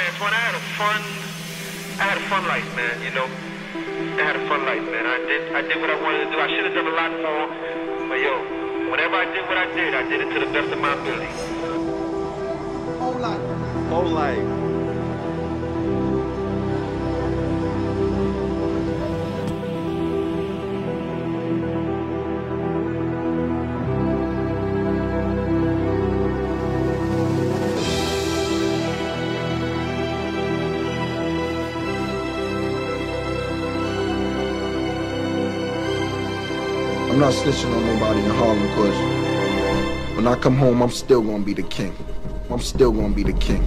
Antoine, I had a fun, I had a fun life, man. You know, I had a fun life, man. I did, I did what I wanted to do. I should have done a lot more, but yo, whenever I did what I did, I did it to the best of my ability. Whole life. Whole life. I'm not snitching on nobody in Harlem because when I come home, I'm still gonna be the king. I'm still gonna be the king.